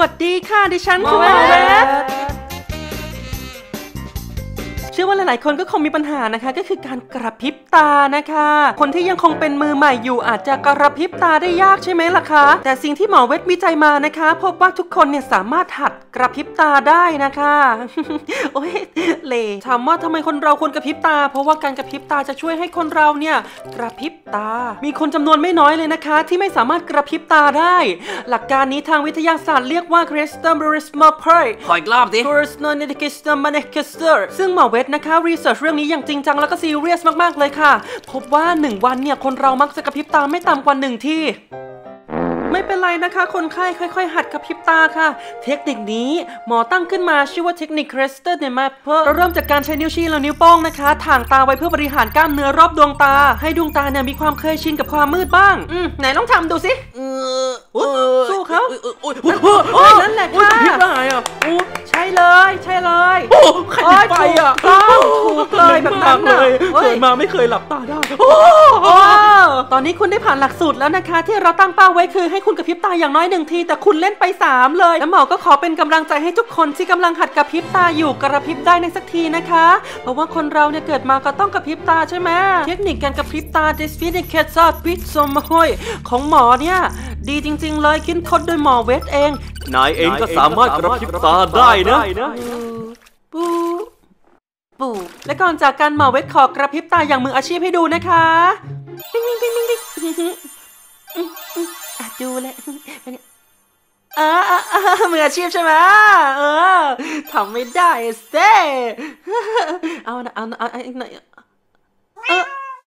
วัสดีค่ะ ดิฉันคือแมเวทเชื่อว่าหลายๆคนก็คงมีปัญหานะคะ ก็คือการกระพริบตานะคะ คนที่ยังคงเป็นมือใหม่อยู่อาจจะกระพริบตาได้ยากใช่ไหมล่ะคะ แต่สิ่งที่หมอเวทวิจัยมานะคะ พบว่าทุกคนเนี่ยสามารถหัดกระพริบตาได้นะคะ โอ้ย เลถามว่าทำไมคนเราควรกระพริบตา เพราะว่าการกระพริบตาจะช่วยให้คนเราเนี่ยกระพริบตา มีคนจำนวนไม่น้อยเลยนะคะ ที่ไม่สามารถกระพริบตาได้ หลักการนี้ทางวิทยาศาสตร์เรียกว่า c r e s t a m b r i s m a p r e ขออีกรอบดิ c r e s t a m a n i k i s t a m a n i k i s t e r ซึ่งหมอเวทนะคะรีเสิร์ชเรื่องนี้อย่างจริงจังแล้วก็ซีเรียสมากๆเลยค่ะ พบว่า 1 วันเนี่ยคนเรามักจะกระพริบตาไม่ต่ำกว่า1ที่ ไม่เป็นไรนะคะ คนไข้ค่อยๆ หัดกระพริบตาค่ะ เทคนิคนี้หมอตั้งขึ้นมาชื่อว่าเทคนิค c r e s t e r เนี่ยมาเพื่อเริ่มจากการใช้นิ้วชี้และนิ้วโป้งนะคะถ่างตาไว้เพื่อบริหารกล้ามเนื้อรอบดวงตา ให้ดวงตาเนี่ยมีความเคยชินกับความมืดบ้าง อืมไหนลองทำดูสิสู้เขาโอ้ยนั่นแหละค่ะพริบได้อะใช่เลย ใช่เลย โอ้ใครติดไฟอะ ถูกต้องถูกเลยแบบนั้นเลน่ะยเฮ้ยเกิดมาไม่เคยหลับตาได้โอ้โอ้ตอนนี้คุณได้ผ่านหลักสูตรแล้วนะคะ ที่เราตั้งเป้าไว้คือให้คุณกระพริบตาอย่างน้อยหนึ่งที แต่คุณเล่นไป 3 เลยแล้วหมอก็ขอเป็นกำลังใจให้ทุกคนที่กำลังหัดกระพริบตาอยู่กระพริบได้ในสักทีนะคะ เพราะว่าคนเราเนี่ยเกิดมาก็ต้องกระพริบตาใช่ไหมเทคนิคการกระพริบตา d e s f i n i c a t a p i t s o m h o y ของหมอเนี่ยดีจริง ๆ เลยคิดค้นโดยหมอเวทเองนายเองก็สามารถกระพริบตาได้นะ ปู ปูและก่อนจากการหมอเวทขอกระพริบตาอย่างมืออาชีพให้ดูนะคะปิ๊งปิ๊งปิ๊งปิ๊งปิ๊งอะดูเลยเป็นไงอ่าอ่าอ่ามืออาชีพใช่ไหมเออทำไม่ได้เซ่เอานะเอานะเอาอีกหน่อยเออ